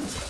you